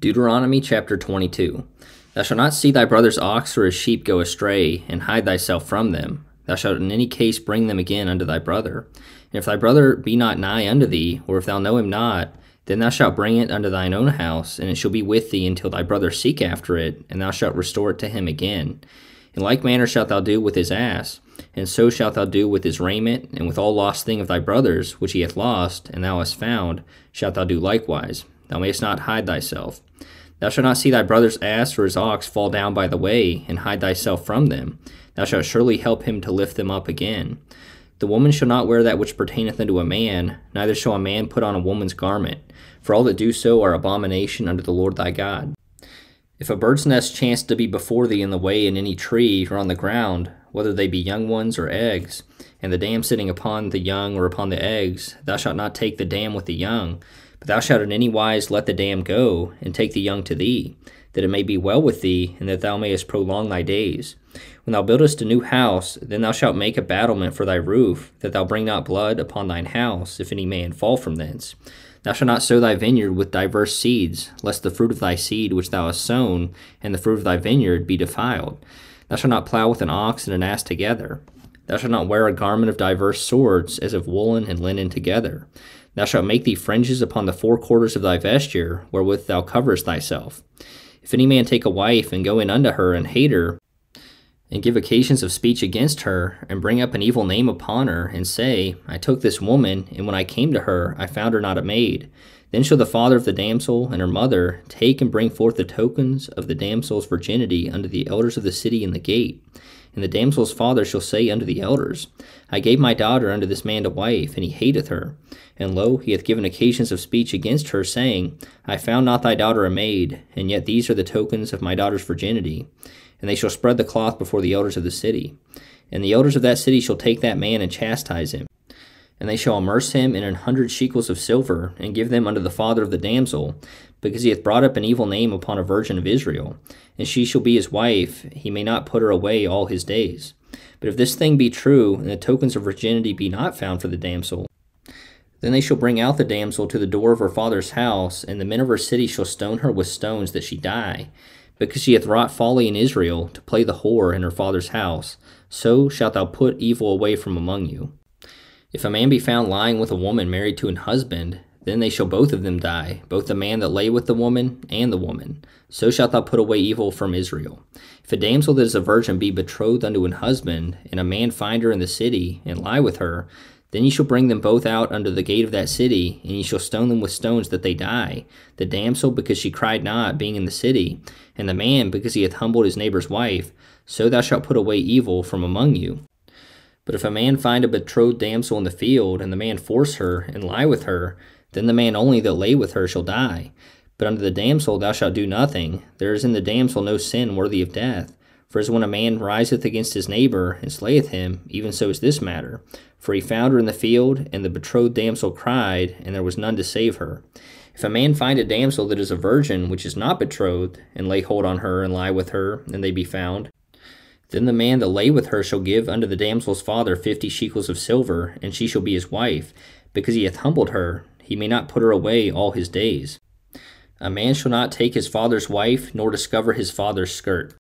Deuteronomy chapter 22. Thou shalt not see thy brother's ox or his sheep go astray, and hide thyself from them. Thou shalt in any case bring them again unto thy brother. And if thy brother be not nigh unto thee, or if thou know him not, then thou shalt bring it unto thine own house, and it shall be with thee until thy brother seek after it, and thou shalt restore it to him again. In like manner shalt thou do with his ass, and so shalt thou do with his raiment, and with all lost thing of thy brother's, which he hath lost, and thou hast found, shalt thou do likewise. Thou mayest not hide thyself. Thou shalt not see thy brother's ass or his ox fall down by the way, and hide thyself from them. Thou shalt surely help him to lift them up again. The woman shall not wear that which pertaineth unto a man, neither shall a man put on a woman's garment, for all that do so are abomination unto the Lord thy God. If a bird's nest chance to be before thee in the way in any tree or on the ground, whether they be young ones or eggs, and the dam sitting upon the young or upon the eggs, thou shalt not take the dam with the young, but thou shalt in any wise let the dam go, and take the young to thee, that it may be well with thee, and that thou mayest prolong thy days. When thou buildest a new house, then thou shalt make a battlement for thy roof, that thou bring not blood upon thine house, if any man fall from thence. Thou shalt not sow thy vineyard with diverse seeds, lest the fruit of thy seed which thou hast sown, and the fruit of thy vineyard, be defiled. Thou shalt not plow with an ox and an ass together. Thou shalt not wear a garment of diverse sorts, as of woolen and linen together. Thou shalt make thee fringes upon the four quarters of thy vesture, wherewith thou coverest thyself. If any man take a wife, and go in unto her, and hate her, and give occasions of speech against her, and bring up an evil name upon her, and say, I took this woman, and when I came to her, I found her not a maid. Then shall the father of the damsel and her mother take and bring forth the tokens of the damsel's virginity unto the elders of the city in the gate. And the damsel's father shall say unto the elders, I gave my daughter unto this man to wife, and he hateth her. And lo, he hath given occasions of speech against her, saying, I found not thy daughter a maid, and yet these are the tokens of my daughter's virginity. And they shall spread the cloth before the elders of the city. And the elders of that city shall take that man and chastise him. And they shall amerce him in an hundred shekels of silver, and give them unto the father of the damsel, because he hath brought up an evil name upon a virgin of Israel. And she shall be his wife, he may not put her away all his days. But if this thing be true, and the tokens of virginity be not found for the damsel, then they shall bring out the damsel to the door of her father's house, and the men of her city shall stone her with stones that she die, because she hath wrought folly in Israel to play the whore in her father's house. So shalt thou put evil away from among you. If a man be found lying with a woman married to an husband, then they shall both of them die, both the man that lay with the woman and the woman. So shalt thou put away evil from Israel. If a damsel that is a virgin be betrothed unto an husband, and a man find her in the city, and lie with her, then ye shall bring them both out under the gate of that city, and ye shall stone them with stones that they die. The damsel, because she cried not, being in the city, and the man, because he hath humbled his neighbor's wife. So thou shalt put away evil from among you. But if a man find a betrothed damsel in the field, and the man force her, and lie with her, then the man only that lay with her shall die. But unto the damsel thou shalt do nothing. There is in the damsel no sin worthy of death. For as when a man riseth against his neighbor, and slayeth him, even so is this matter. For he found her in the field, and the betrothed damsel cried, and there was none to save her. If a man find a damsel that is a virgin, which is not betrothed, and lay hold on her, and lie with her, and they be found, then the man that lay with her shall give unto the damsel's father fifty shekels of silver, and she shall be his wife, because he hath humbled her, he may not put her away all his days. A man shall not take his father's wife, nor discover his father's skirt.